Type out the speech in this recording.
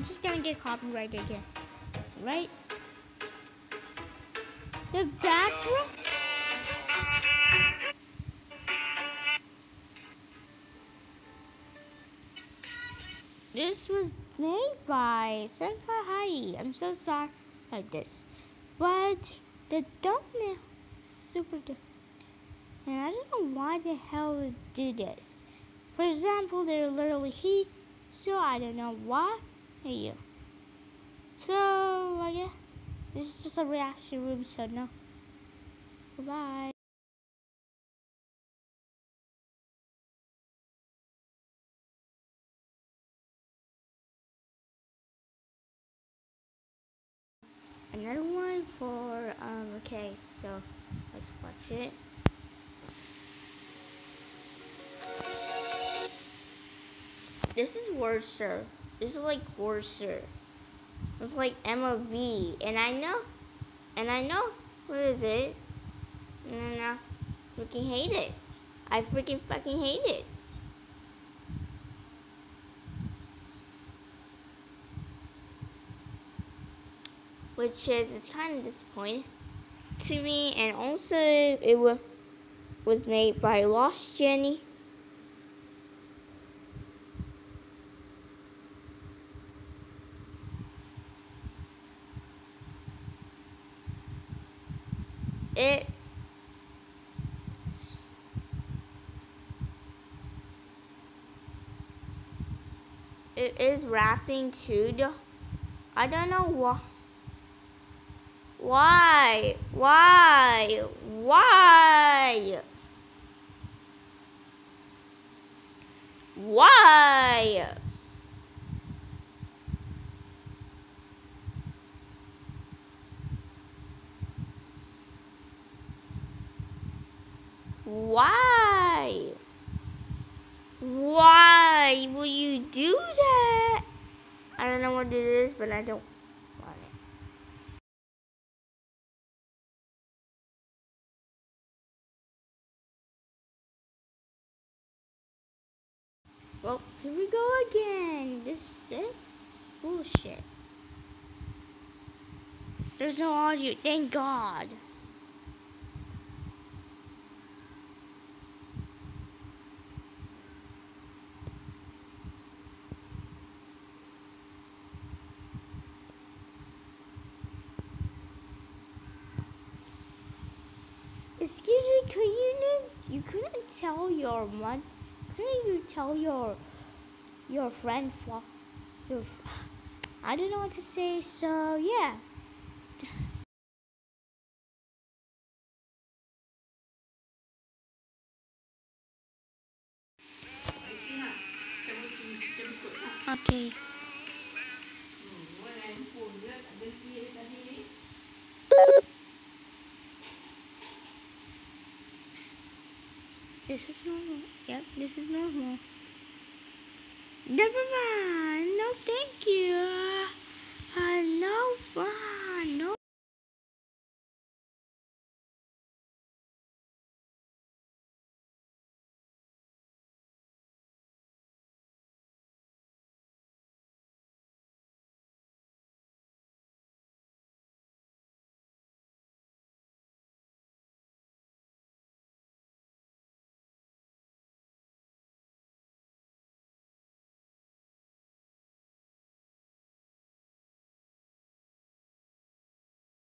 I'm just gonna get copyright again. Right? The background? This was made by Senpai Hai. I'm so sorry about this. But the thumbnail super good. And I don't know why the hell it do this. For example, they're literally he, so I don't know why. Hey you. So I guess this is just a reaction room, so no. Bye. Another one for um okay, so let's watch it. This is worser. This is like worser. It's like MOV, and I know, and I know what is it, and I freaking hate it. I freaking fucking hate it. Which is it's kind of disappointing to me, and also it was was made by Lost Jenny. It. It is wrapping too I don't know why why why why? Why Why? Why will you do that? I don't know what it is, but I don't want it. Well, here we go again. This is bullshit. There's no audio, thank God. Excuse me, could you you couldn't tell your one couldn't you tell your your friend for your I don't know what to say, so yeah. Okay. This is normal. Yep, this is normal. Never mind. No, thank you. Uh, no.